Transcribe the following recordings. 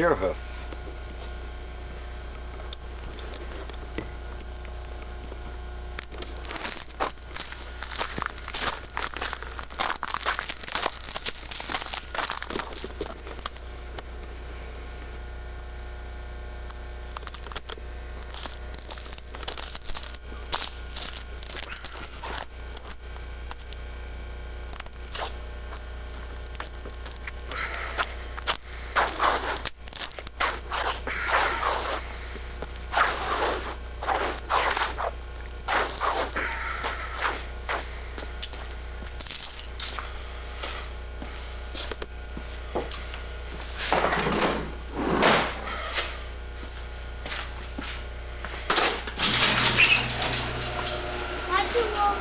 deer hoof. Well,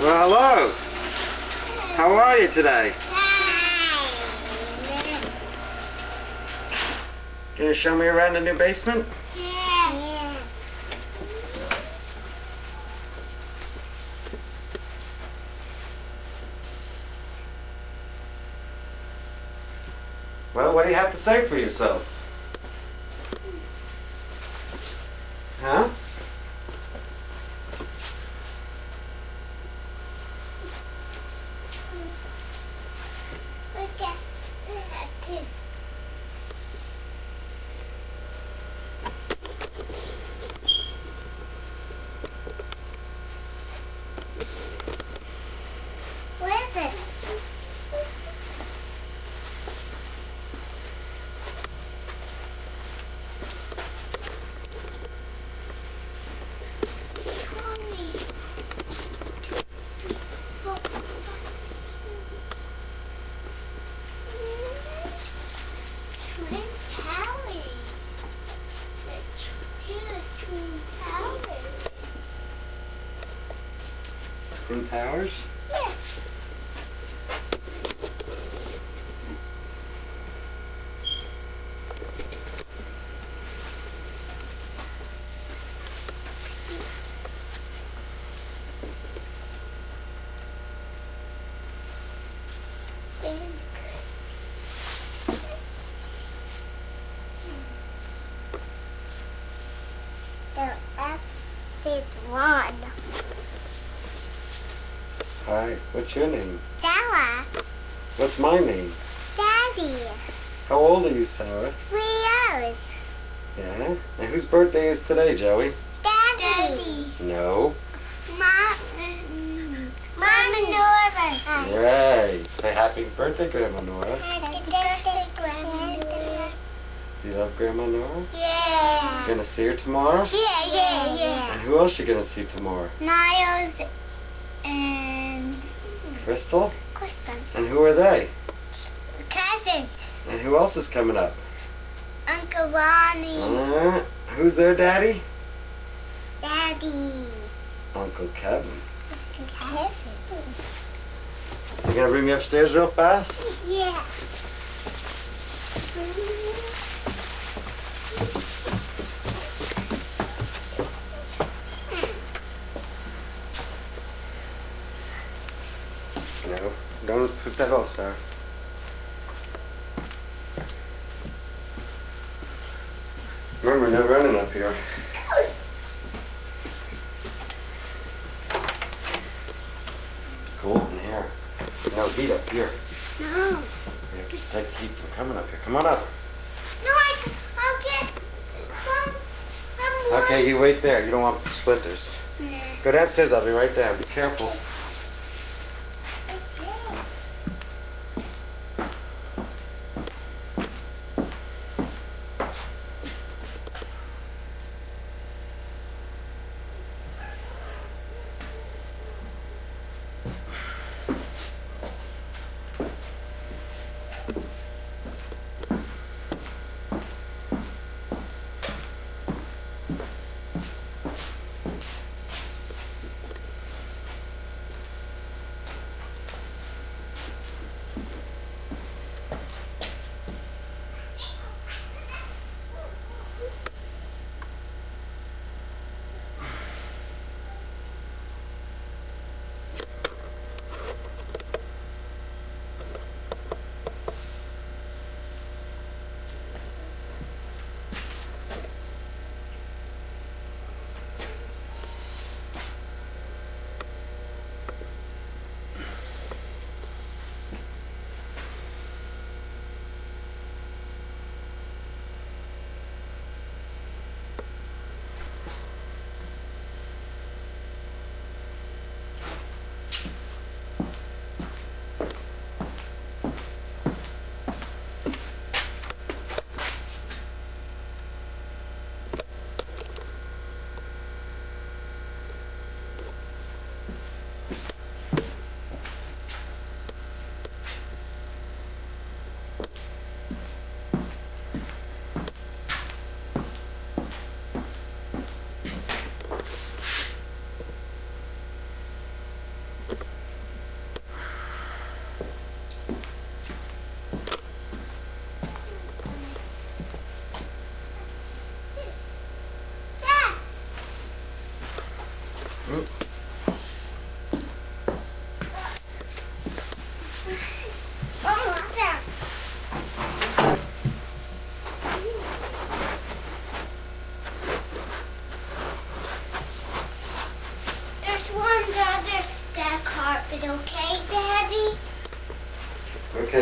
hello. How are you today? Can you show me around the new basement? Well, what do you have to say for yourself? Huh? Look at that too. Where is it? Mommy. Twin Towers. The tw- two Twin Towers. Twin Towers? Yeah. Same. The F did one. Hi, what's your name? Sarah, What's my name? Daddy, How old are you, Sarah? Leo's, Yeah? And whose birthday is today, Joey? Daddy, No. Mom, Mama Nora's. Right. Say happy birthday, Grandma Nora. Happy birthday, Grandma Nora. Do you love Grandma Nora? Yeah. Gonna see her tomorrow? Yeah, yeah, yeah. And who else you gonna see tomorrow? Niles and Crystal? Kristen. And who are they? Cousins. And who else is coming up? Uncle Ronnie. Uh, who's their daddy? Daddy. Uncle Kevin. Uncle Kevin. You gonna bring me upstairs real fast? Yeah. No. Put that off, Sarah. Remember, no running up here. Cold in here. No heat up here. No. You have to take heat from coming up here. Come on up. No, I, I'll get some, some. Okay, you wait there. You don't want splinters. Nah. Go downstairs. I'll be right there. Be careful.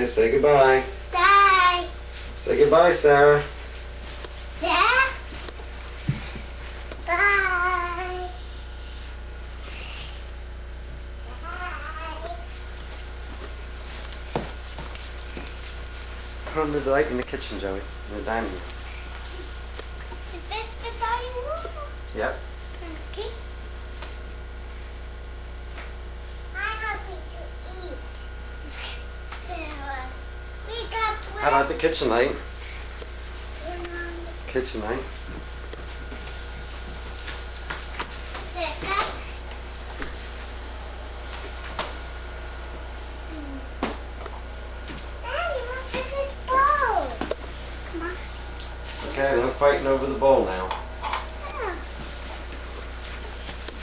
Okay, say goodbye. Bye. Say goodbye, Sarah. Yeah. Bye. Bye. Put on the light in the kitchen, Joey. In the dining room. Is this the dining room? Yep. Okay. I'm happy to eat. Sarah, we got bread. How about the kitchen light? Turn on the Kitchen light. Sarah. Daddy, look this bowl. Come on. Okay, no fighting over the bowl now. Yeah.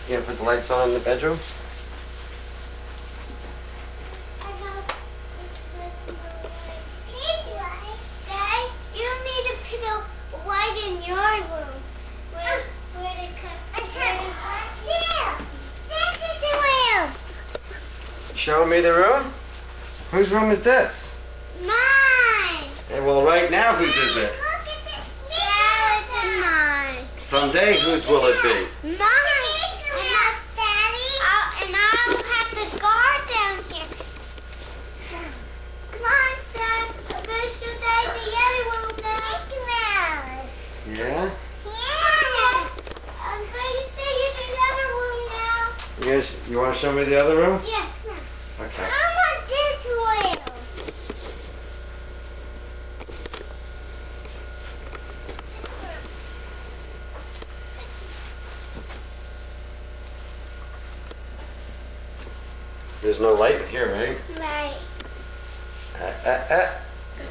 You gonna put the lights on in the bedroom? I know. Dad, you need to put a light in your room. Where, where the cup. There. This is the room. Showing me the room? Whose room is this? Mine. Hey, well, right now, whose is it? Look at this. Sarah's and mine. Someday, whose will it be? Mine. And that's Daddy. I'll, and I'll have the guard down here. Come on, son. I'm going to show the other room now. Mickey Yeah? Yeah. I'm going to show you the other room now. Guys, you want to show me the other room? Yeah, come on. Okay. I want this room. There's no light in here, right? Right. Uh, uh, uh.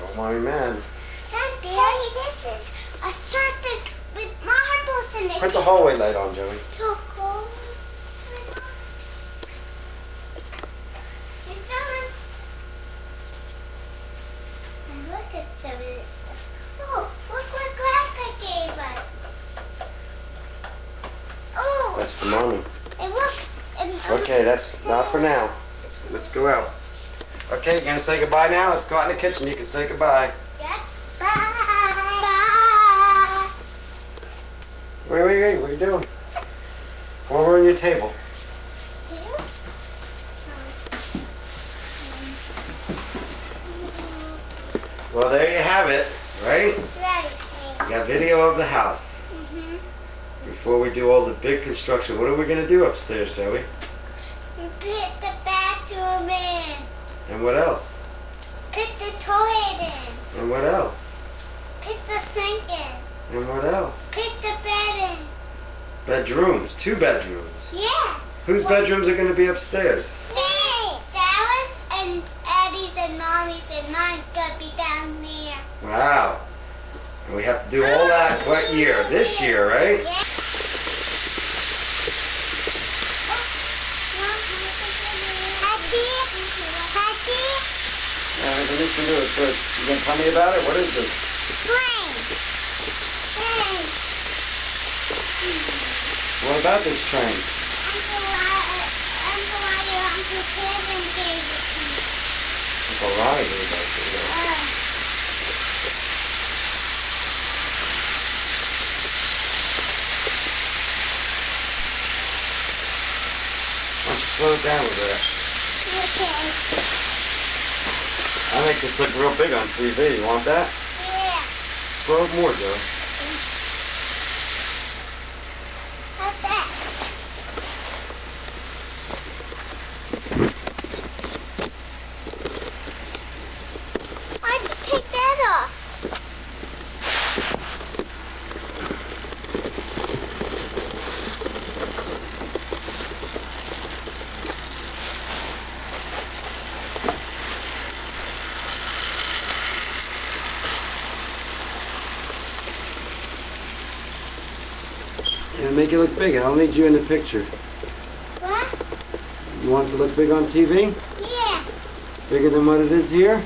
Don't want me mad. Daddy, this is a certain with marbles in it. Put the hallway light on, Joey. Choco. It's on. And look at some of this stuff. Oh, look what Grandpa gave us. Oh, That's for mommy. and look. And, Okay, that's not for now. Let's, let's go out. Okay, you gonna say goodbye now? Let's go out in the kitchen. You can say goodbye. Yes. Bye. Bye. Wait, wait, wait. What are you doing? Over on your table. Well, there you have it, right? Right. We got video of the house. Mm-hmm. Before we do all the big construction, what are we gonna do upstairs, Joey? Put the bathroom in. And what else? Put the toilet in. And what else? Put the sink in. And what else? Put the bed in. Bedrooms, two bedrooms. Yeah. Whose bedrooms are gonna be upstairs? See, Sally's and Eddie's and Mommy's and mine's gonna be down there. Wow. And we have to do all that what year? This year, right? Yeah. I think we can do it. Good. You gonna tell me about it? What is this? train. Train. What about this train? Uncle Wyatt, Uncle Uncle Kevin gave it to me. A lot of these actually. Uh, Why don't you slow it down a little bit? okay. Make this look real big on TV. You want that? Yeah. Slow more, Joe. How's that? Why'd you take that off? Yeah, make it look big. I don't need you in the picture. What? You want it to look big on TV? Yeah. Bigger than what it is here?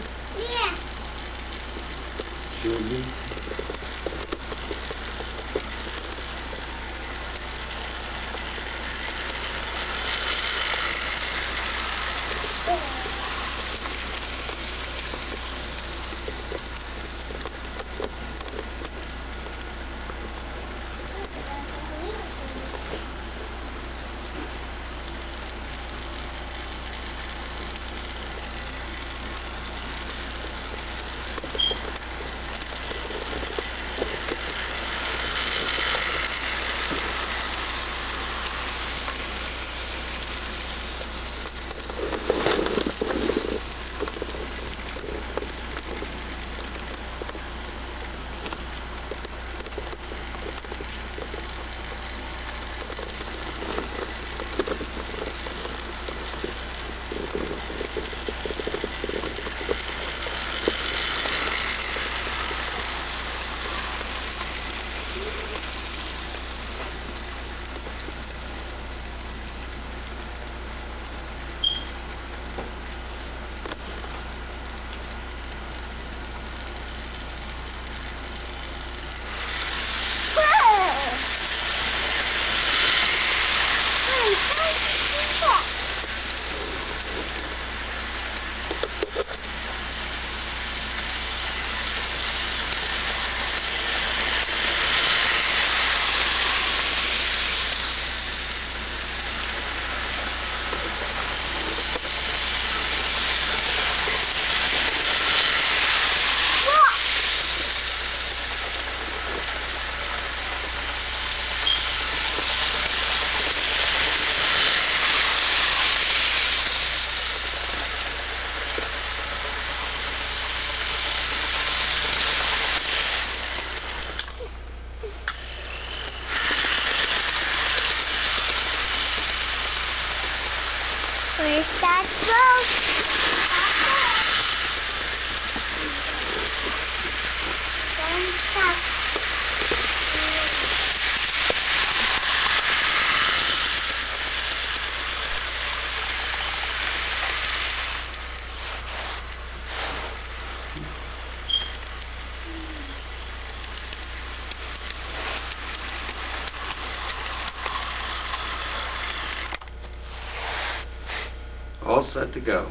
All set to go.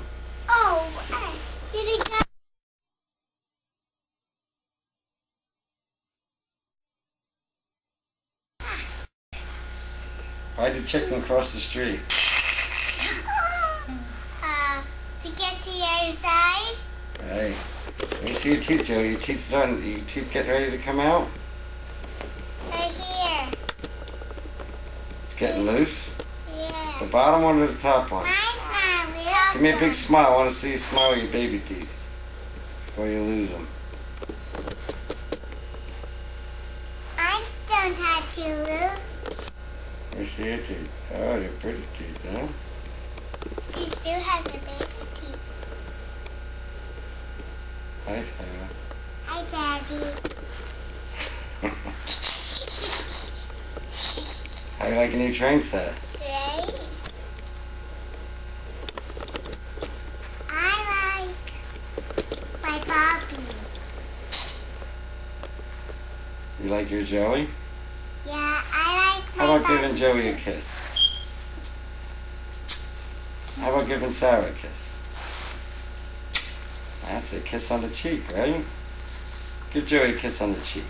Oh, did it go? Why'd the chicken cross the street? Uh, to get to the other side? Hey, let me see your teeth, Joe. Your teeth done. Your teeth getting ready to come out? Right here. Getting loose? Yeah. The bottom one or the top one? Mine's not real. Give me a big smile. I want to see you smile with your baby teeth before you lose them. I don't have to lose. See your teeth. Oh, they're pretty teeth, huh? She still has her baby teeth. Hi, Sarah. Hi, Daddy. How do you like a new train set? Right? I like my Bobby. You like your Joey? Yeah, I like my How about giving Joey a kiss? How about giving Sarah a kiss? That's a kiss on the cheek, right? Give Joey a kiss on the cheek.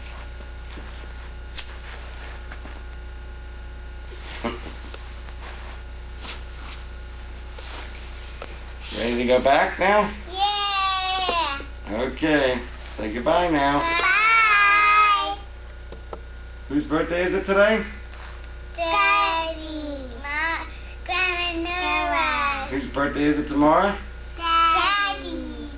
Ready to go back now? Yeah. Okay. Say goodbye now. Bye. Whose birthday is it today? Daddy. Ma, Grandma Nora. Whose birthday is it tomorrow? Daddy.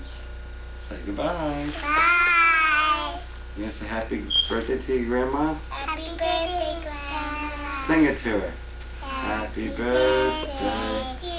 Say goodbye. Bye. You gonna say happy birthday to your grandma? Happy birthday, Grandma. Sing it to her. Happy birthday birthday to